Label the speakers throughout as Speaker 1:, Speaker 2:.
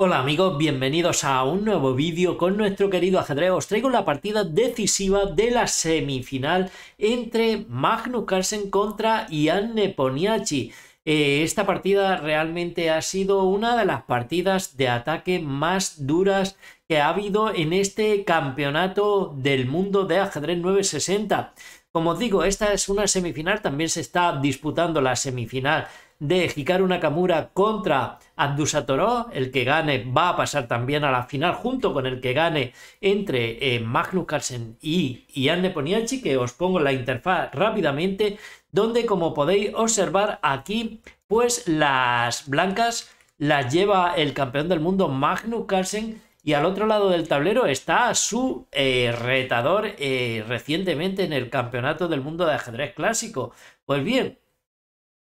Speaker 1: Hola amigos, bienvenidos a un nuevo vídeo con nuestro querido ajedrez. Os traigo la partida decisiva de la semifinal entre Magnus Carlsen contra Ian Neponiachi. Eh, esta partida realmente ha sido una de las partidas de ataque más duras que ha habido en este campeonato del mundo de ajedrez 960. Como os digo, esta es una semifinal, también se está disputando la semifinal de Hikaru Nakamura contra Abdusatoro. El que gane va a pasar también a la final junto con el que gane entre eh, Magnus Carlsen y Ian Neponiachi, que os pongo la interfaz rápidamente, donde como podéis observar aquí, pues las blancas las lleva el campeón del mundo Magnus Carlsen y al otro lado del tablero está su eh, retador eh, recientemente en el campeonato del mundo de ajedrez clásico. Pues bien,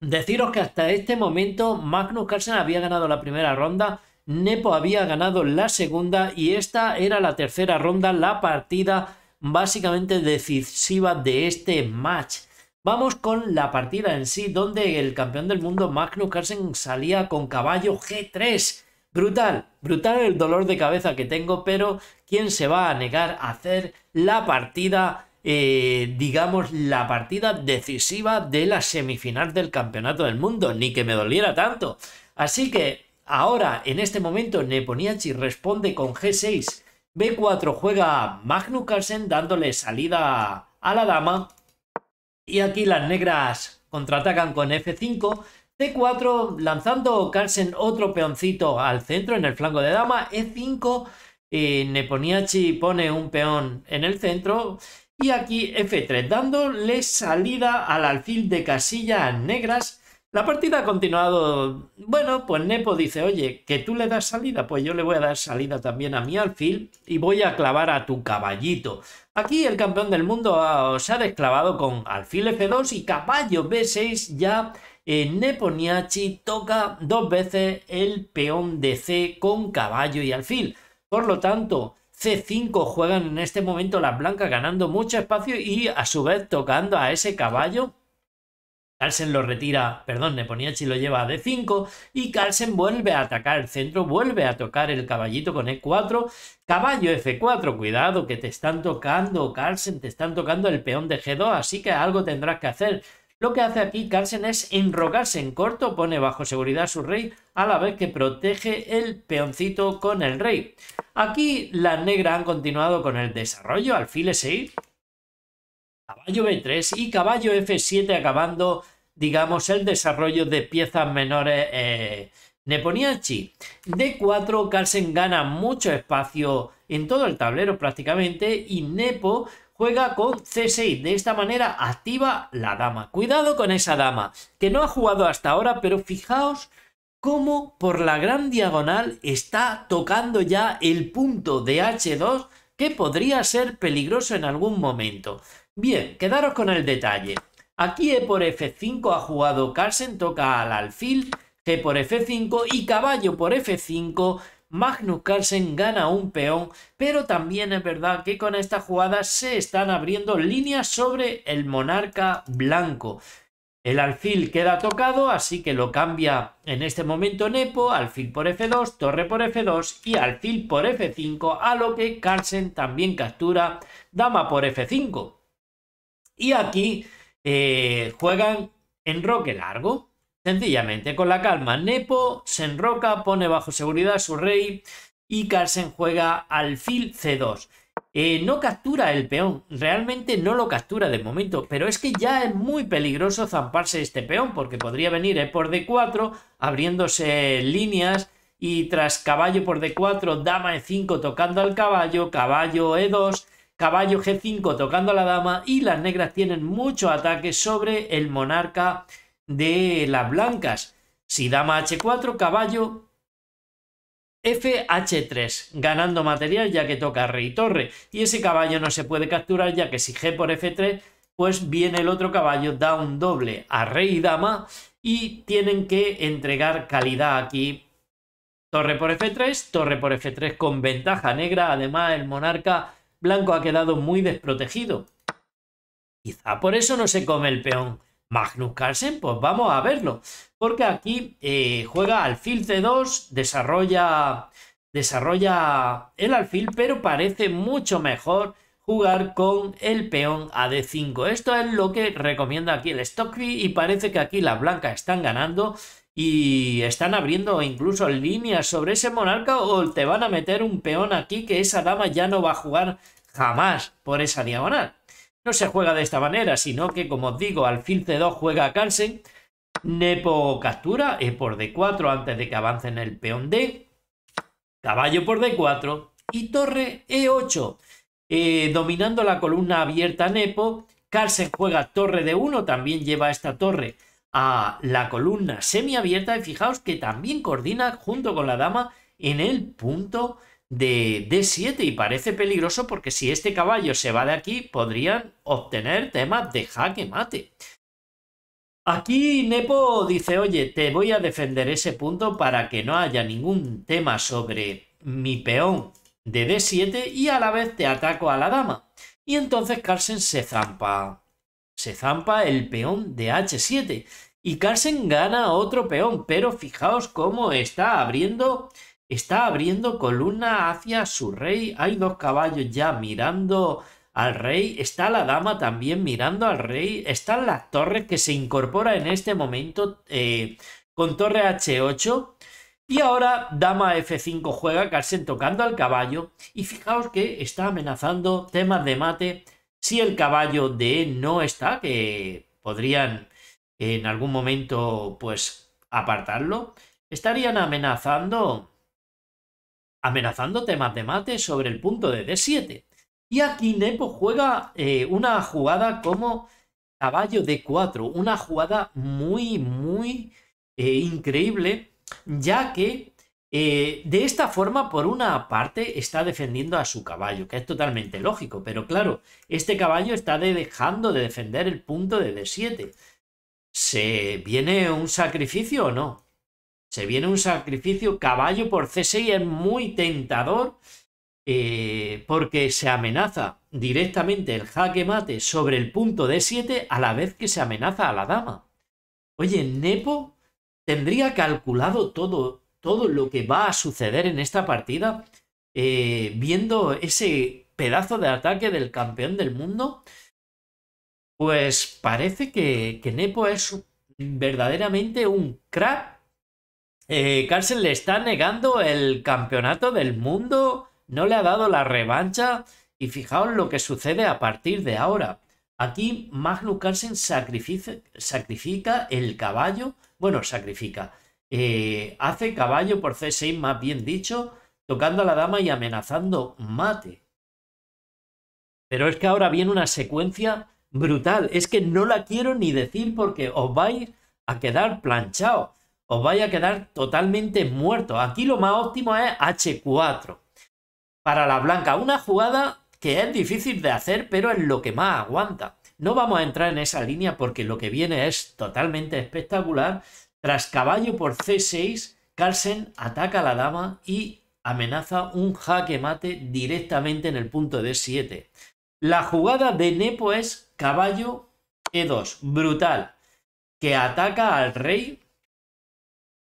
Speaker 1: Deciros que hasta este momento Magnus Carlsen había ganado la primera ronda, Nepo había ganado la segunda y esta era la tercera ronda, la partida básicamente decisiva de este match. Vamos con la partida en sí, donde el campeón del mundo Magnus Carlsen salía con caballo G3. Brutal, brutal el dolor de cabeza que tengo, pero ¿quién se va a negar a hacer la partida eh, digamos, la partida decisiva de la semifinal del Campeonato del Mundo, ni que me doliera tanto. Así que ahora, en este momento, Neponiachi responde con G6. B4 juega Magnus Carlsen dándole salida a la dama. Y aquí las negras contraatacan con F5. C4 lanzando Carlsen otro peoncito al centro en el flanco de dama. E5. Eh, Neponiachi pone un peón en el centro y aquí F3, dándole salida al alfil de casillas negras. La partida ha continuado. Bueno, pues Nepo dice, oye, que tú le das salida, pues yo le voy a dar salida también a mi alfil y voy a clavar a tu caballito. Aquí el campeón del mundo se ha desclavado con alfil F2 y caballo B6 ya en Neponiachi toca dos veces el peón de C con caballo y alfil. Por lo tanto, C5 juegan en este momento las blancas ganando mucho espacio y a su vez tocando a ese caballo. Carlsen lo retira, perdón, Neponiachi lo lleva a D5 y Carlsen vuelve a atacar el centro, vuelve a tocar el caballito con E4, caballo F4, cuidado que te están tocando, Carlsen, te están tocando el peón de G2, así que algo tendrás que hacer. Lo que hace aquí Carlsen es enrocarse en corto, pone bajo seguridad a su rey, a la vez que protege el peoncito con el rey. Aquí las negras han continuado con el desarrollo, alfil 6 caballo B3 y caballo F7 acabando, digamos, el desarrollo de piezas menores eh, Neponiachi. D4, Carlsen gana mucho espacio en todo el tablero prácticamente y Nepo juega con C6. De esta manera activa la dama. Cuidado con esa dama, que no ha jugado hasta ahora, pero fijaos cómo por la gran diagonal está tocando ya el punto de H2 que podría ser peligroso en algún momento. Bien, quedaros con el detalle. Aquí E por F5 ha jugado Carlsen, toca al alfil, G por F5 y caballo por F5 Magnus Carlsen gana un peón, pero también es verdad que con esta jugada se están abriendo líneas sobre el monarca blanco. El alfil queda tocado, así que lo cambia en este momento Nepo, alfil por F2, torre por F2 y alfil por F5, a lo que Carlsen también captura dama por F5. Y aquí eh, juegan en roque largo. Sencillamente, con la calma, Nepo se enroca, pone bajo seguridad a su rey y Carlsen juega alfil C2. Eh, no captura el peón, realmente no lo captura de momento, pero es que ya es muy peligroso zamparse este peón porque podría venir E por D4 abriéndose líneas y tras caballo por D4, dama E5 tocando al caballo, caballo E2, caballo G5 tocando a la dama y las negras tienen mucho ataque sobre el monarca de las blancas. Si dama h4, caballo FH3, ganando material ya que toca rey torre. Y ese caballo no se puede capturar ya que si G por F3, pues viene el otro caballo, da un doble a rey y dama y tienen que entregar calidad aquí. Torre por F3, torre por F3 con ventaja negra. Además, el monarca blanco ha quedado muy desprotegido. Quizá por eso no se come el peón Magnus Carlsen? Pues vamos a verlo. Porque aquí eh, juega alfil C2, desarrolla, desarrolla el alfil, pero parece mucho mejor jugar con el peón a D5. Esto es lo que recomienda aquí el Stockby y parece que aquí las blancas están ganando y están abriendo incluso líneas sobre ese monarca o te van a meter un peón aquí que esa dama ya no va a jugar jamás por esa diagonal. No se juega de esta manera, sino que como os digo, alfil C2 juega Carlsen, Nepo captura E por D4 antes de que avance en el peón D, caballo por D4 y torre E8. Eh, dominando la columna abierta Nepo, Carlsen juega torre de 1, también lleva esta torre a la columna semiabierta y fijaos que también coordina junto con la dama en el punto de D7 y parece peligroso porque si este caballo se va de aquí podrían obtener temas de jaque mate. Aquí Nepo dice, oye, te voy a defender ese punto para que no haya ningún tema sobre mi peón de D7 y a la vez te ataco a la dama. Y entonces Carlsen se zampa. Se zampa el peón de H7. Y Carlsen gana otro peón, pero fijaos cómo está abriendo. Está abriendo columna hacia su rey. Hay dos caballos ya mirando al rey. Está la dama también mirando al rey. Están las torres que se incorpora en este momento eh, con torre H8 y ahora dama F5 juega Carlsen tocando al caballo y fijaos que está amenazando temas de mate si el caballo de no está, que podrían en algún momento pues apartarlo, estarían amenazando amenazando temas de mate sobre el punto de D7. Y aquí Nepo juega eh, una jugada como caballo D4, una jugada muy, muy eh, increíble ya que eh, de esta forma, por una parte, está defendiendo a su caballo, que es totalmente lógico, pero claro, este caballo está dejando de defender el punto de D7. ¿Se viene un sacrificio o no? Se viene un sacrificio caballo por C6 es muy tentador eh, porque se amenaza directamente el jaque mate sobre el punto D7 a la vez que se amenaza a la dama. Oye, Nepo tendría calculado todo, todo lo que va a suceder en esta partida, eh, viendo ese pedazo de ataque del campeón del mundo, pues parece que, que Nepo es verdaderamente un crack. Eh, le está negando el campeonato del mundo, no le ha dado la revancha y fijaos lo que sucede a partir de ahora. Aquí Magnus Carlsen sacrifica el caballo bueno, sacrifica. Eh, hace caballo por C6, más bien dicho, tocando a la dama y amenazando mate. Pero es que ahora viene una secuencia brutal. Es que no la quiero ni decir porque os vais a quedar planchados. Os vais a quedar totalmente muertos. Aquí lo más óptimo es H4. Para la blanca, una jugada que es difícil de hacer, pero es lo que más aguanta. No vamos a entrar en esa línea porque lo que viene es totalmente espectacular. Tras caballo por C6, Carlsen ataca a la dama y amenaza un jaque mate directamente en el punto D7. La jugada de Nepo es caballo E2, brutal, que ataca al rey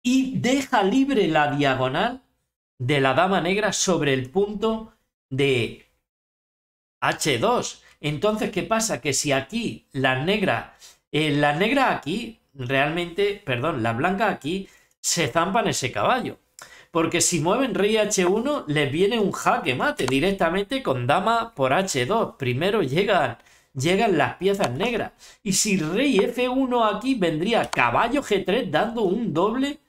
Speaker 1: y deja libre la diagonal de la dama negra sobre el punto de H2. Entonces, ¿qué pasa? Que si aquí la negra, eh, la negra aquí, realmente, perdón, la blanca aquí, se zampan ese caballo. Porque si mueven rey H1, les viene un jaque mate directamente con dama por H2. Primero llegan, llegan las piezas negras. Y si rey F1 aquí, vendría caballo G3 dando un doble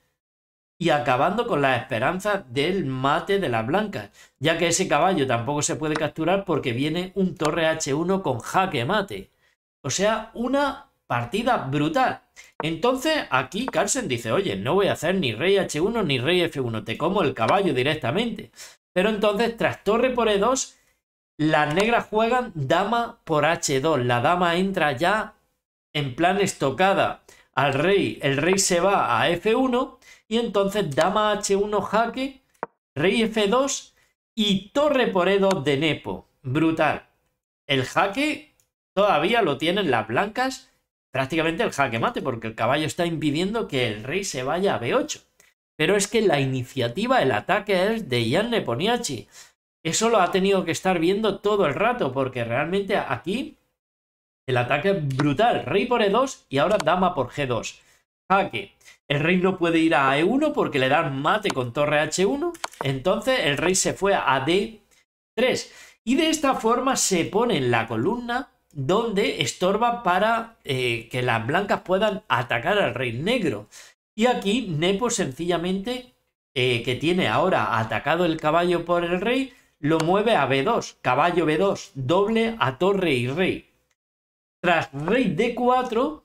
Speaker 1: y acabando con las esperanzas del mate de las blancas, ya que ese caballo tampoco se puede capturar porque viene un torre H1 con jaque mate. O sea, una partida brutal. Entonces aquí Carlsen dice, oye, no voy a hacer ni rey H1 ni rey F1, te como el caballo directamente. Pero entonces tras torre por E2, las negras juegan dama por H2. La dama entra ya en plan estocada al rey, el rey se va a F1 y entonces dama H1 jaque, rey F2 y torre por E2 de Nepo. Brutal. El jaque todavía lo tienen las blancas prácticamente el jaque mate, porque el caballo está impidiendo que el rey se vaya a B8. Pero es que la iniciativa, el ataque es de Jan Neponiachi. Eso lo ha tenido que estar viendo todo el rato, porque realmente aquí el ataque es brutal. Rey por E2 y ahora dama por G2. Jaque. El rey no puede ir a E1 porque le dan mate con torre H1. Entonces el rey se fue a D3. Y de esta forma se pone en la columna donde estorba para eh, que las blancas puedan atacar al rey negro. Y aquí Nepo sencillamente, eh, que tiene ahora atacado el caballo por el rey, lo mueve a B2, caballo B2, doble a torre y rey. Tras rey D4,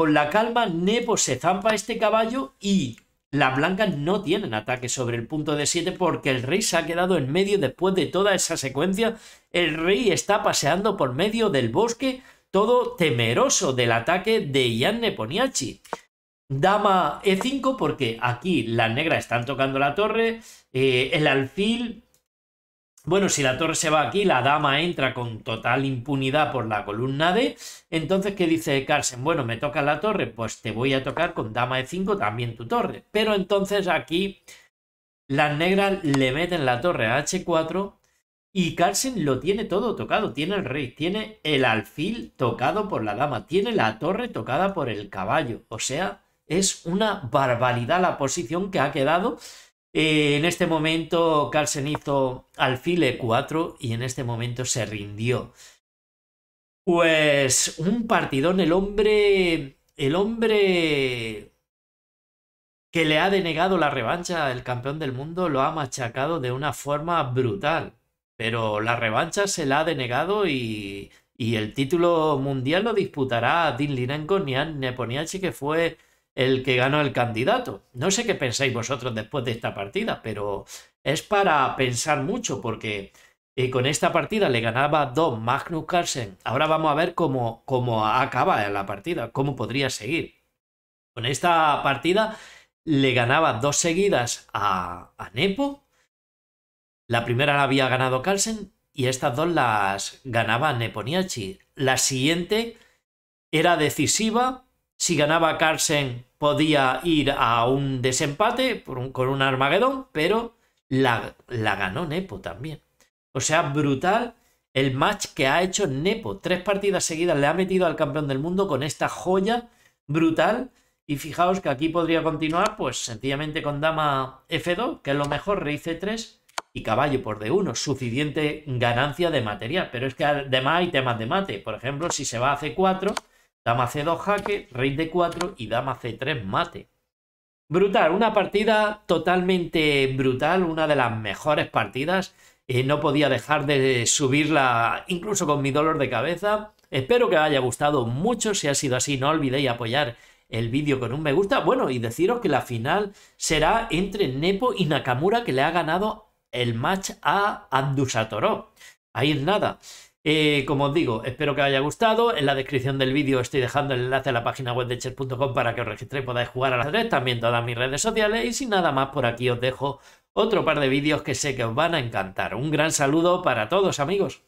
Speaker 1: con la calma, Nepo se zampa este caballo y las blancas no tienen ataque sobre el punto de 7 porque el rey se ha quedado en medio después de toda esa secuencia. El rey está paseando por medio del bosque, todo temeroso del ataque de Ian Neponiachi. Dama E5 porque aquí las negras están tocando la torre, eh, el alfil bueno, si la torre se va aquí, la dama entra con total impunidad por la columna D. Entonces, ¿qué dice Carlsen? Bueno, me toca la torre, pues te voy a tocar con dama de 5 también tu torre. Pero entonces aquí las negras le meten la torre a H4 y Carlsen lo tiene todo tocado. Tiene el rey, tiene el alfil tocado por la dama, tiene la torre tocada por el caballo. O sea, es una barbaridad la posición que ha quedado eh, en este momento Carlsen hizo alfil e4 y en este momento se rindió. Pues un partidón, el hombre, el hombre que le ha denegado la revancha, el campeón del mundo, lo ha machacado de una forma brutal. Pero la revancha se la ha denegado y, y el título mundial lo disputará Dean Linenko ni Neponiachi, que fue el que ganó el candidato. No sé qué pensáis vosotros después de esta partida, pero es para pensar mucho porque eh, con esta partida le ganaba dos Magnus Carlsen. Ahora vamos a ver cómo, cómo acaba la partida, cómo podría seguir. Con esta partida le ganaba dos seguidas a, a Nepo. La primera la había ganado Carlsen y estas dos las ganaba Neponiachi. La siguiente era decisiva si ganaba Carlsen podía ir a un desempate con un Armagedón, pero la, la ganó Nepo también. O sea, brutal el match que ha hecho Nepo. Tres partidas seguidas le ha metido al campeón del mundo con esta joya brutal. Y fijaos que aquí podría continuar, pues sencillamente con dama F2, que es lo mejor, rey C3 y caballo por D1, suficiente ganancia de material. Pero es que además hay temas de mate. Por ejemplo, si se va a C4, Dama C2 jaque, rey D4 y dama C3 mate. Brutal, una partida totalmente brutal, una de las mejores partidas. Eh, no podía dejar de subirla incluso con mi dolor de cabeza. Espero que os haya gustado mucho. Si ha sido así, no olvidéis apoyar el vídeo con un me gusta. Bueno, y deciros que la final será entre Nepo y Nakamura, que le ha ganado el match a Andusatoro. Ahí es nada. Eh, como os digo, espero que os haya gustado. En la descripción del vídeo estoy dejando el enlace a la página web de chess.com para que os registréis y podáis jugar a las tres, también todas mis redes sociales. Y sin nada más, por aquí os dejo otro par de vídeos que sé que os van a encantar. Un gran saludo para todos, amigos.